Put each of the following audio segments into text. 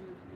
あ、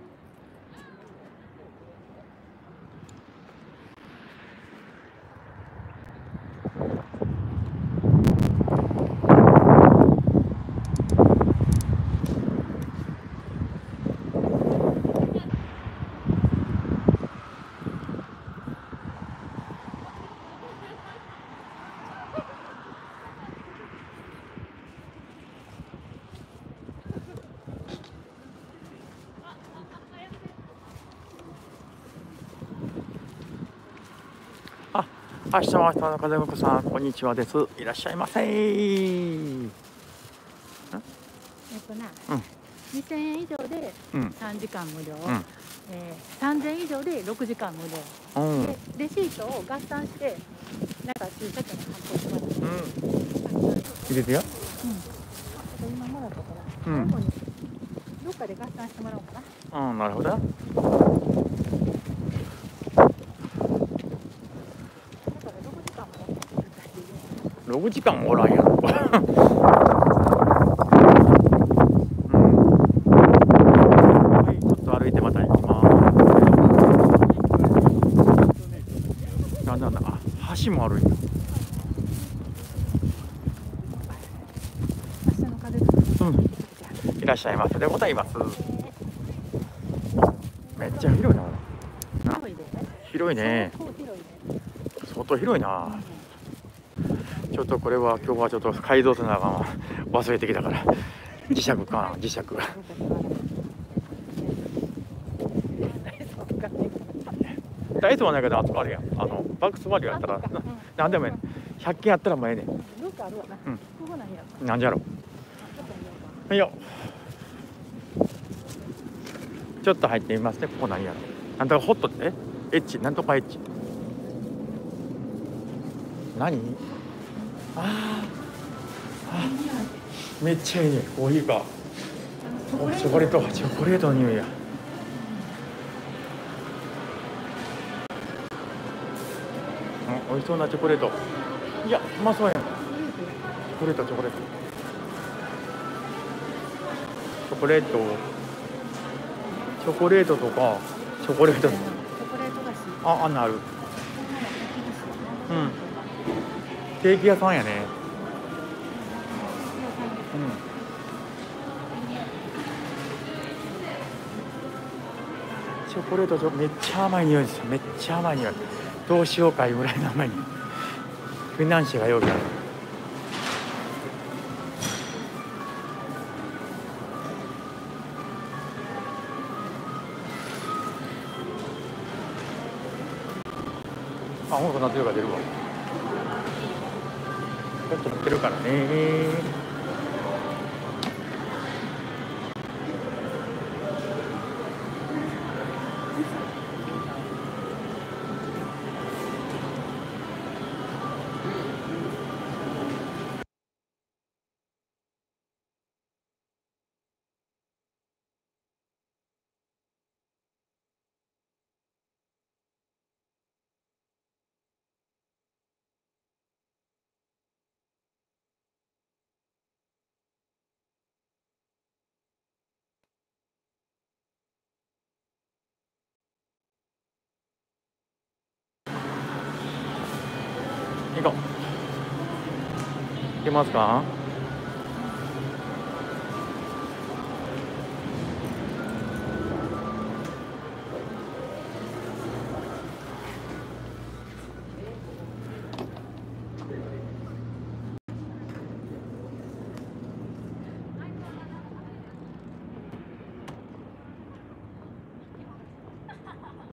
明日は明日の風向さん、こんにちはです。いらっしゃいませ。うん、えっとな、2000円以上でうん、3時間無料、うん。えー、3000円以上で6時間無料、うん、でレシートを合算してなんか駐車券の発行します、うん、うん、入れてよ。今もらったから、うん。最後にどっかで合算してもらおうかな。うん、なるほど6時間おらんやろ橋もあるんうん、いらっしゃいますでございます。めっちゃ広いな。広いね。相当広いな、ちょっとこれは今日はちょっと街道となあかんわ。忘れてきたから。磁石かな磁石。ダイソーはないけどあそこあるやん。あのバックスバリューやったらななんでもええねん。100均やったらもうええねん。うん。ここなんやなんじゃろ。ういよちょっと入ってみますね。ここ何やろ。なんとかホットって？エッチ？なんとかエッチ？何？あー。あめっちゃいいねコーヒーかおチョコレート。チョコレートの匂いや。うん美味しそうなチョコレート。いやうまそうやん。チョコレートチョコレート。チョコレート。チョコレートとかチョコレート。チョコレート菓子ああんなある。うんケーキ屋さんやね。うん。チョコレートちょめっちゃ甘い匂いですよ。めっちゃ甘い匂い。どうしようかいうぐらいの甘い。匂いフィナンシェが容器ある。あ、ほんとなってるから出るわ。ちょっと乗ってるからね。行こう。行けますか？